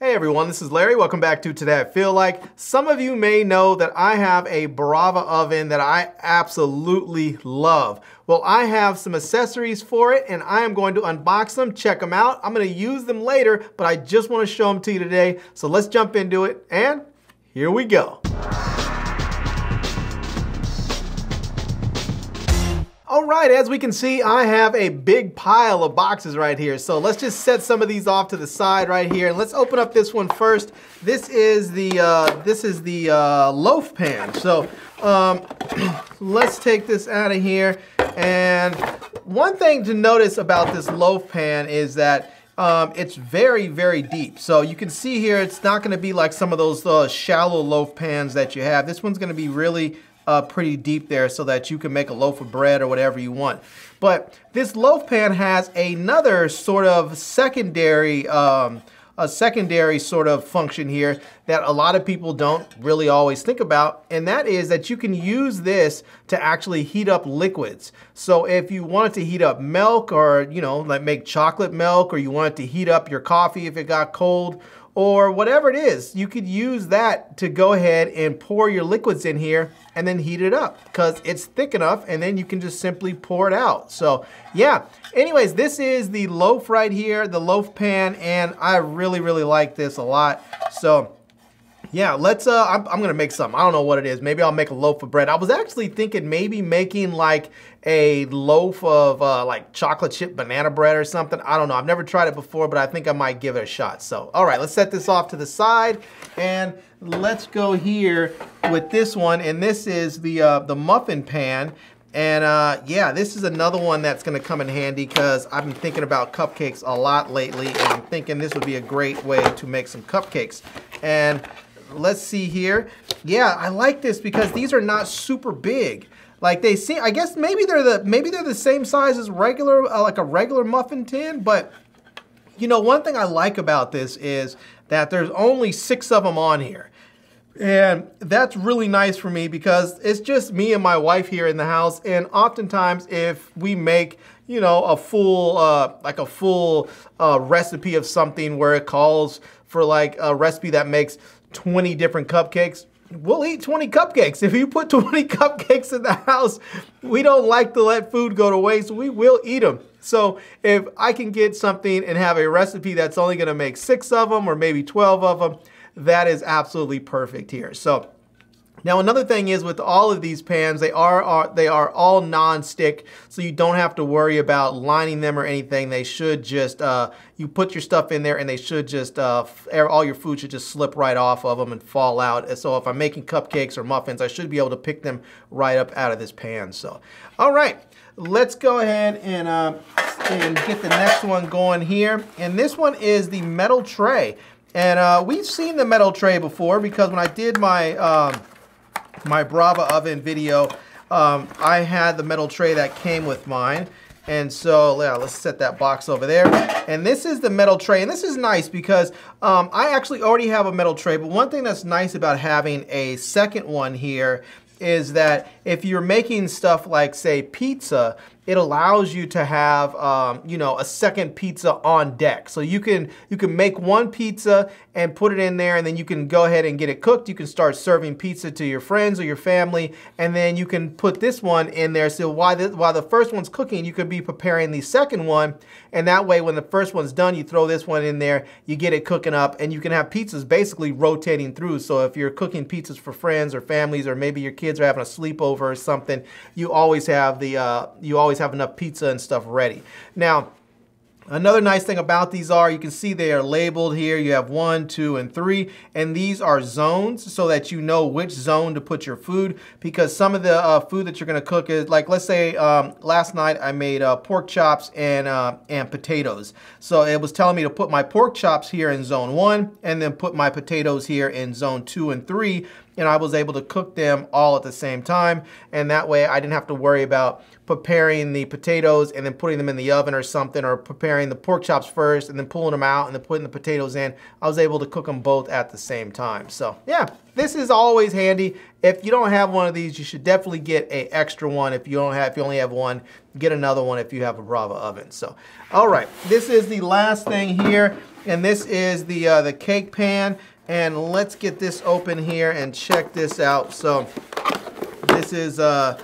Hey everyone, this is Larry. Welcome back to Today I Feel Like. Some of you may know that I have a Brava oven that I absolutely love. Well, I have some accessories for it and I am going to unbox them, check them out. I'm going to use them later, but I just want to show them to you today. So let's jump into it and here we go. All right, as we can see, I have a big pile of boxes right here. So let's just set some of these off to the side right here. And let's open up this one first. This is the, uh, this is the uh, loaf pan. So um, let's take this out of here. And one thing to notice about this loaf pan is that um, it's very, very deep. So you can see here, it's not gonna be like some of those uh, shallow loaf pans that you have. This one's gonna be really uh, pretty deep there so that you can make a loaf of bread or whatever you want. But this loaf pan has another sort of secondary um, a secondary sort of function here that a lot of people don't really always think about, and that is that you can use this to actually heat up liquids. So if you wanted to heat up milk or, you know, like make chocolate milk, or you wanted to heat up your coffee if it got cold, or whatever it is, you could use that to go ahead and pour your liquids in here and then heat it up because it's thick enough and then you can just simply pour it out. So yeah, anyways, this is the loaf right here, the loaf pan, and I really, really like this a lot. So yeah, let's, uh, I'm, I'm, gonna make something. I don't know what it is. Maybe I'll make a loaf of bread. I was actually thinking maybe making like a loaf of uh, like chocolate chip banana bread or something. I don't know. I've never tried it before, but I think I might give it a shot. So, all right, let's set this off to the side and let's go here with this one. And this is the, uh, the muffin pan. And uh, yeah, this is another one that's gonna come in handy because I've been thinking about cupcakes a lot lately and I'm thinking this would be a great way to make some cupcakes. And let's see here. Yeah, I like this because these are not super big. Like they see, I guess maybe they're the maybe they're the same size as regular, uh, like a regular muffin tin. But you know, one thing I like about this is that there's only six of them on here. And that's really nice for me because it's just me and my wife here in the house. And oftentimes if we make, you know, a full, uh, like a full uh, recipe of something where it calls for like a recipe that makes 20 different cupcakes, we'll eat 20 cupcakes. If you put 20 cupcakes in the house, we don't like to let food go to waste. We will eat them. So if I can get something and have a recipe that's only gonna make six of them or maybe 12 of them, that is absolutely perfect here. So now another thing is with all of these pans, they are, are they are all non-stick, so you don't have to worry about lining them or anything. They should just, uh, you put your stuff in there and they should just, uh, all your food should just slip right off of them and fall out. So if I'm making cupcakes or muffins, I should be able to pick them right up out of this pan. So, all right, let's go ahead and, uh, and get the next one going here. And this one is the metal tray. And uh, we've seen the metal tray before because when I did my, um, my Brava oven video, um, I had the metal tray that came with mine. And so yeah, let's set that box over there. And this is the metal tray. And this is nice because um, I actually already have a metal tray. But one thing that's nice about having a second one here is that if you're making stuff like, say, pizza, it allows you to have, um, you know, a second pizza on deck. So you can you can make one pizza and put it in there, and then you can go ahead and get it cooked. You can start serving pizza to your friends or your family, and then you can put this one in there. So while the, while the first one's cooking, you could be preparing the second one, and that way, when the first one's done, you throw this one in there, you get it cooking up, and you can have pizzas basically rotating through. So if you're cooking pizzas for friends or families, or maybe your kids are having a sleepover or something, you always have the uh, you always always have enough pizza and stuff ready. Now, Another nice thing about these are you can see they are labeled here. You have one, two, and three, and these are zones so that you know which zone to put your food because some of the uh, food that you're gonna cook is like, let's say um, last night I made uh, pork chops and, uh, and potatoes. So it was telling me to put my pork chops here in zone one and then put my potatoes here in zone two and three and I was able to cook them all at the same time and that way I didn't have to worry about preparing the potatoes and then putting them in the oven or something, or preparing the pork chops first and then pulling them out and then putting the potatoes in, I was able to cook them both at the same time. So yeah, this is always handy. If you don't have one of these, you should definitely get a extra one. If you don't have, if you only have one, get another one if you have a Brava oven. So, all right, this is the last thing here, and this is the uh, the cake pan. And let's get this open here and check this out. So, this is uh,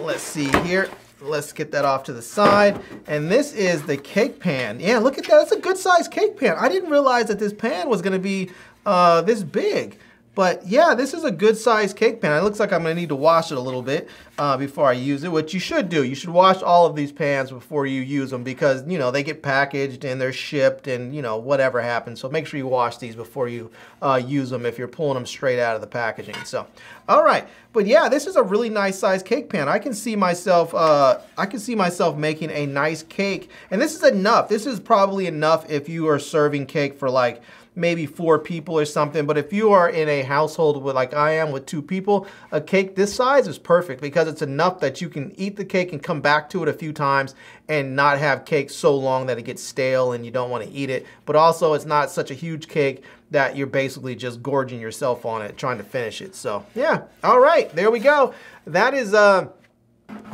let's see here. Let's get that off to the side. And this is the cake pan. Yeah, look at that. That's a good size cake pan. I didn't realize that this pan was going to be uh, this big. But yeah, this is a good sized cake pan. It looks like I'm gonna need to wash it a little bit uh, before I use it, which you should do. You should wash all of these pans before you use them because, you know, they get packaged and they're shipped and, you know, whatever happens. So make sure you wash these before you uh, use them if you're pulling them straight out of the packaging. So, all right. But yeah, this is a really nice sized cake pan. I can see myself, uh, I can see myself making a nice cake. And this is enough. This is probably enough if you are serving cake for like, maybe four people or something. But if you are in a household with like I am with two people, a cake this size is perfect because it's enough that you can eat the cake and come back to it a few times and not have cake so long that it gets stale and you don't want to eat it. But also it's not such a huge cake that you're basically just gorging yourself on it trying to finish it. So yeah, all right, there we go. That is uh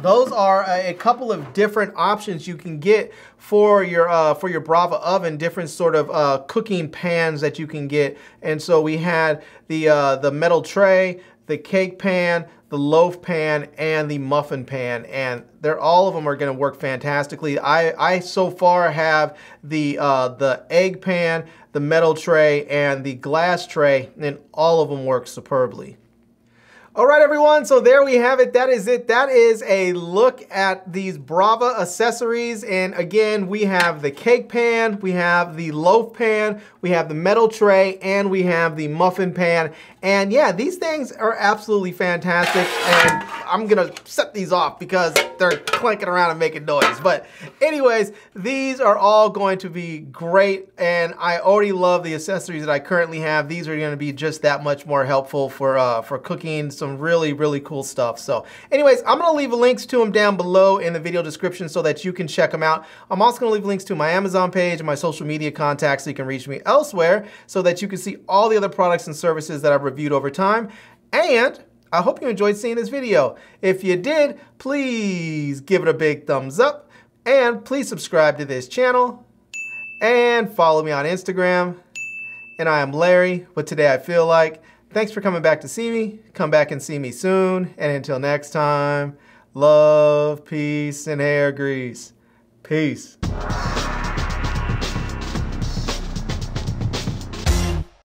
those are a, couple of different options you can get for your uh, for your Brava oven, different sort of uh, cooking pans that you can get. And so we had the uh, the metal tray, the cake pan, the loaf pan, and the muffin pan, and they're all of them are going to work fantastically. I I so far have the uh, the egg pan, the metal tray, and the glass tray, and all of them work superbly. All right, everyone, so there we have it. That is it. That is a look at these Brava accessories. And again, we have the cake pan, we have the loaf pan, we have the metal tray, and we have the muffin pan. And yeah, these things are absolutely fantastic. And I'm gonna set these off because they're clanking around and making noise. But anyways, these are all going to be great. And I already love the accessories that I currently have. These are gonna be just that much more helpful for, uh, for cooking some really, really cool stuff. So anyways, I'm gonna leave links to them down below in the video description so that you can check them out. I'm also gonna leave links to my Amazon page and my social media contacts so you can reach me elsewhere so that you can see all the other products and services that I've reviewed over time. And I hope you enjoyed seeing this video. If you did, please give it a big thumbs up and please subscribe to this channel and follow me on Instagram. And I am Larry, what today I feel like. Thanks for coming back to see me. Come back and see me soon. And until next time, love, peace, and hair grease. Peace.